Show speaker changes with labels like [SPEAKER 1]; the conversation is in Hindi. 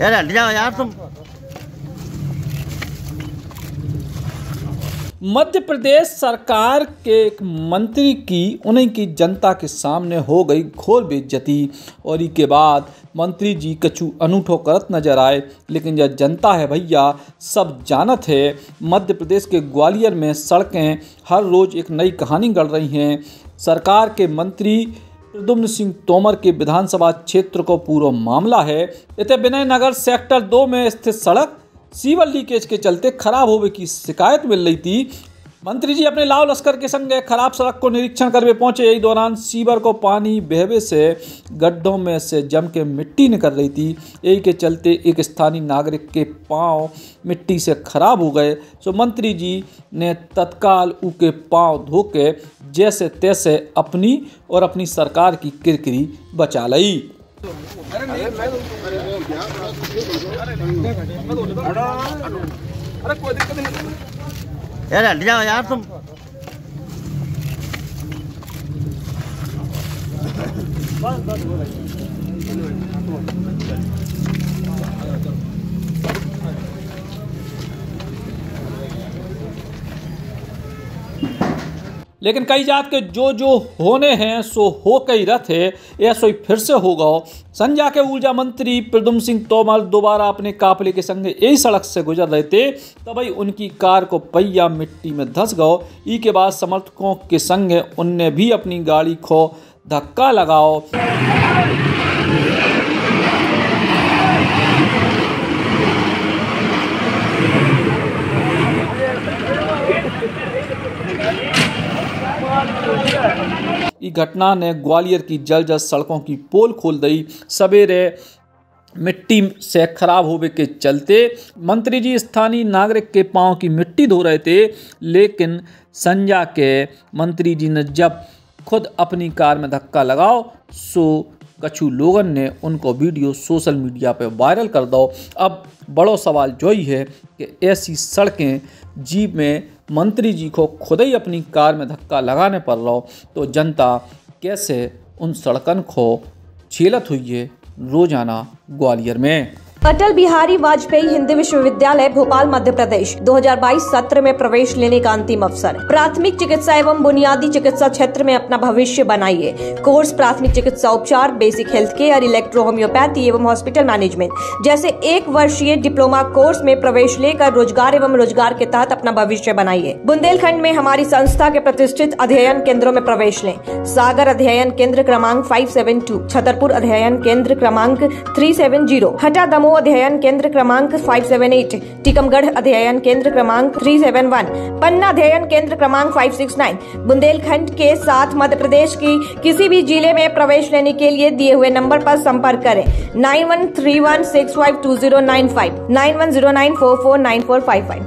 [SPEAKER 1] यार, हट जाओ यार तुम।
[SPEAKER 2] मध्य प्रदेश सरकार के एक मंत्री की, उन्हीं की जनता के सामने हो गई घोर बेइज्जती। और के बाद मंत्री जी कछु अनूठो करत नज़र आए। लेकिन यह जनता है भैया, सब जानत है, मध्य प्रदेश के ग्वालियर में सड़कें हर रोज़ एक नई कहानी गढ़ रही हैं। सरकार के मंत्री प्रद्युम्न सिंह तोमर के विधानसभा क्षेत्र को पूरा मामला है। इतने विनय नगर सेक्टर दो में स्थित सड़क सीवर लीकेज के चलते खराब होने की शिकायत मिल रही थी। मंत्री जी अपने लाव लश्कर के संग खराब सड़क को निरीक्षण करने पहुँचे। यही दौरान सीवर को पानी बहवे से गड्ढों में से जम के मिट्टी निकल रही थी। यही के चलते एक स्थानीय नागरिक के पाँव मिट्टी से खराब हो गए। सो मंत्री जी ने तत्काल उके पाँव धो के जैसे तैसे अपनी और अपनी सरकार की किरकिरी बचा ली
[SPEAKER 3] अरे, कोई दिक्कत नहीं।
[SPEAKER 1] यार हट जाओ यार तुम
[SPEAKER 2] लेकिन कई जात के जो जो होने हैं, सो हो कई रथ है। ऐसो सोई फिर से होगा। संजा के ऊर्जा मंत्री प्रदुम सिंह तोमर दोबारा अपने काफले के संग यही सड़क से गुजर रहे थे, तभी उनकी कार को पहिया मिट्टी में धंस गओ ई के बाद समर्थकों के संग उनने भी अपनी गाड़ी को धक्का लगाओ घटना ने ग्वालियर की जल जल सड़कों की पोल खोल दी। सवेरे मिट्टी से खराब होवे के चलते मंत्री जी स्थानीय नागरिक के पाँव की मिट्टी धो रहे थे, लेकिन संजय के मंत्री जी ने जब खुद अपनी कार में धक्का लगाओ, सो कछु लोगन ने उनको वीडियो सोशल मीडिया पर वायरल कर दो। अब बड़ो सवाल जो ही है कि ऐसी सड़कें जीप में मंत्री जी को खुद ही अपनी कार में धक्का लगाने पर रहो तो जनता कैसे उन सड़कन को झेलत हुई है रोज़ाना ग्वालियर में?
[SPEAKER 4] अटल बिहारी वाजपेयी हिंदी विश्वविद्यालय भोपाल मध्य प्रदेश। 2022 सत्र में प्रवेश लेने का अंतिम अवसर। प्राथमिक चिकित्सा एवं बुनियादी चिकित्सा क्षेत्र में अपना भविष्य बनाइए। कोर्स प्राथमिक चिकित्सा उपचार basic health care electro homeopathy एवं हॉस्पिटल मैनेजमेंट। जैसे एक वर्षीय डिप्लोमा कोर्स में प्रवेश लेकर रोज़गार एवं रोज़गार के तहत अपना भविष्य बनाइए। बुंदेलखंड में हमारी संस्था के प्रतिष्ठित अध्ययन केंद्रों में प्रवेश लें। सागर अध्ययन केंद्र क्रमांक 572, छतरपुर अध्ययन केंद्र क्रमांक 370, हटा अध्ययन केंद्र क्रमांक 578, टीकमगढ़ अध्ययन केंद्र क्रमांक 371, पन्ना अध्ययन केंद्र क्रमांक 569, बुंदेलखंड के साथ मध्य प्रदेश की किसी भी ज़िले में प्रवेश लेने के लिए दिए हुए नंबर पर संपर्क करें। Nine one three one six five two zero nine five nine one zero nine four four nine four five five.